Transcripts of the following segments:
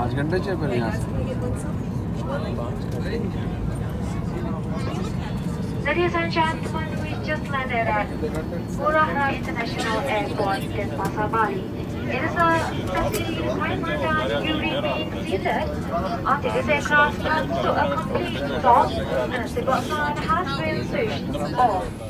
पाँच घंटे चाहिए पहले यहाँ Ladies and gentlemen, we just landed at Ngurah Rai International Airport in Pasabali. It is a specific reminder that you remain this aircraft comes to a complete stop and the button has been switched off.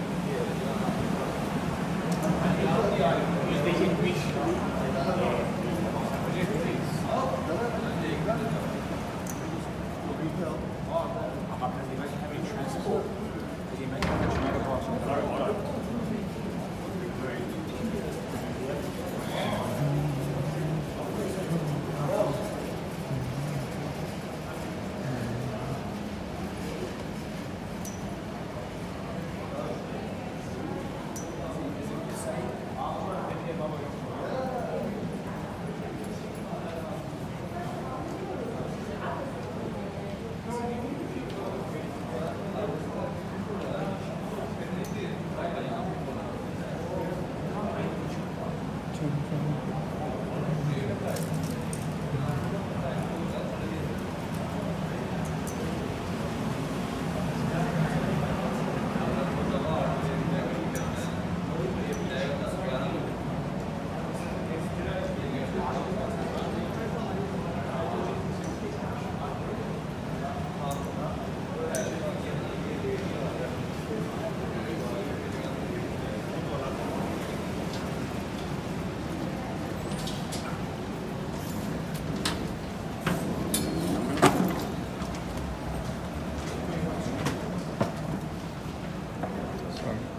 Gracias.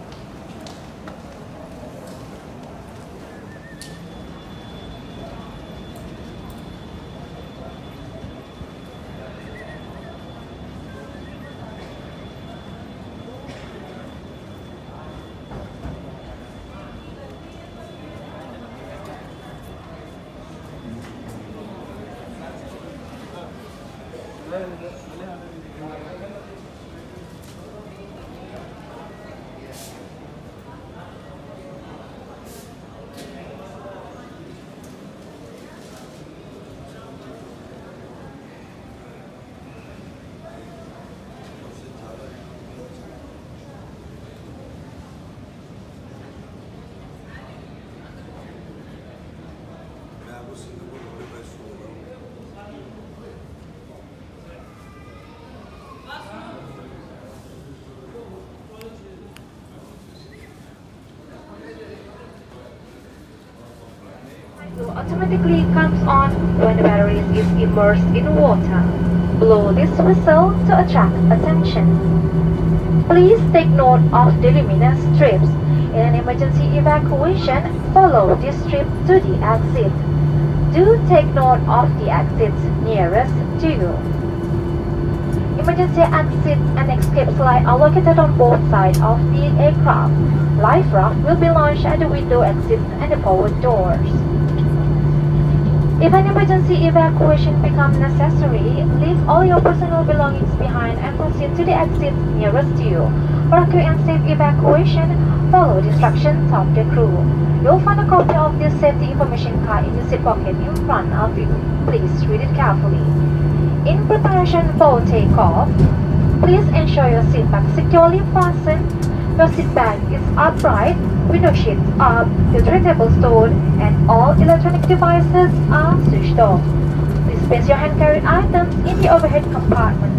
Automatically comes on when the battery is immersed in water. Blow this whistle to attract attention. Please take note of the luminous strips. In an emergency evacuation, follow this strip to the exit. Do take note of the exits nearest to you. Emergency exits and escape slide are located on both sides of the aircraft. Life raft will be launched at the window exits and the forward doors. If an emergency evacuation becomes necessary, leave all your personal belongings behind and proceed to the exit nearest to you. For a quick and safe evacuation, follow the instructions of the crew. You'll find a copy of this safety information card in the seat pocket in front of you. Please read it carefully. In preparation for takeoff, please ensure your seat back securely fastened. Your seat back is upright, window sheets up, tray table stowed, and all electronic devices are switched off. Please Place your hand carried items in the overhead compartment.